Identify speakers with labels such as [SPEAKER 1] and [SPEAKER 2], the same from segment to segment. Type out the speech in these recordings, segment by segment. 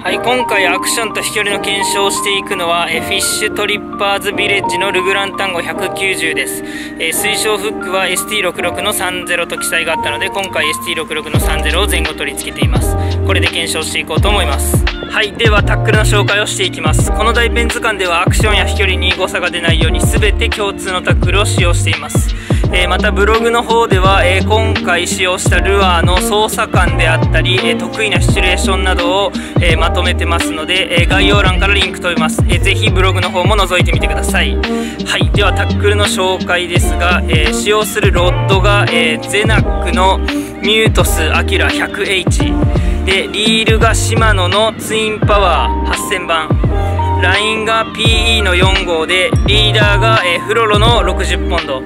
[SPEAKER 1] はい今回アクションと飛距離の検証をしていくのはえフィッシュトリッパーズビレッジのルグランタンゴ190です。え推奨フックは ST66 の30と記載があったので今回 ST66 の30を前後取り付けています。これで検証していこうと思います。はいではタックルの紹介をしていきます。この大ペン図鑑ではアクションや飛距離に誤差が出ないように全て共通のタックルを使用しています。えー、またブログの方では、えー、今回使用したルアーの操作感であったり、えー、得意なシチュエーションなどを、えまとめてますので、え概要欄からリンク飛びます、えー、ぜひブログの方も覗いてみてください。はい。ではタックルの紹介ですが、え使用するロッドが、えゼナックのミュートスアキラ 100H でリールがシマノのツインパワー8000番ラインが PE の4号でリーダーが、えフロロの60ポンド。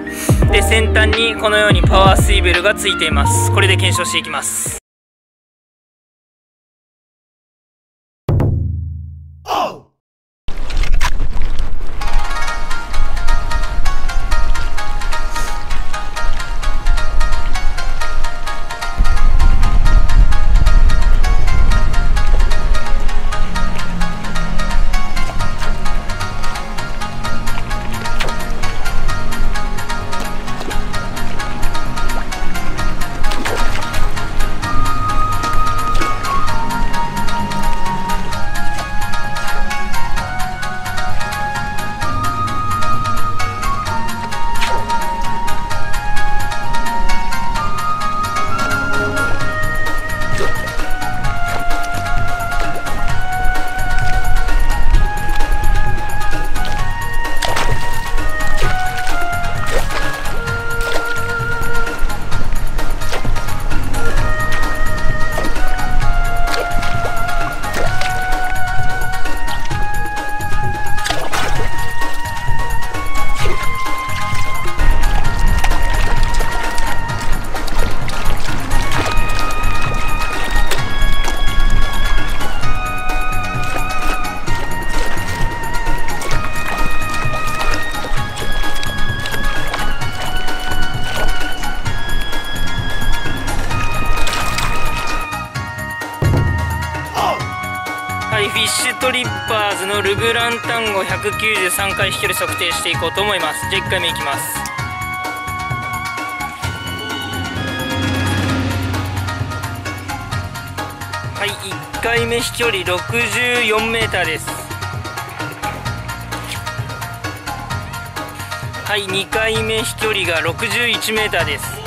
[SPEAKER 1] で先端にこのようにパワースイベルがついています。これで検証していきます。フィッシュトリッパーズのルグランタンゴ193回飛距離測定していこうと思います。じゃあ1回目いきます。はい1回目飛距離 64m です。はい2回目飛距離が 61m です。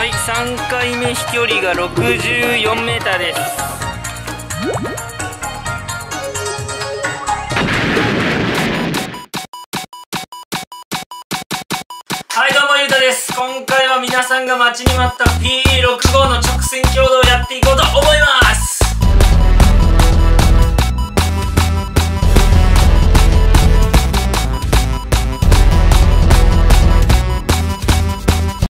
[SPEAKER 1] はい3回目飛距離が 64m です。はいどうもゆうたです。今回は皆さんが待ちに待った PE65 の直線強度をやっていこうと思います。